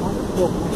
Olha um pouco.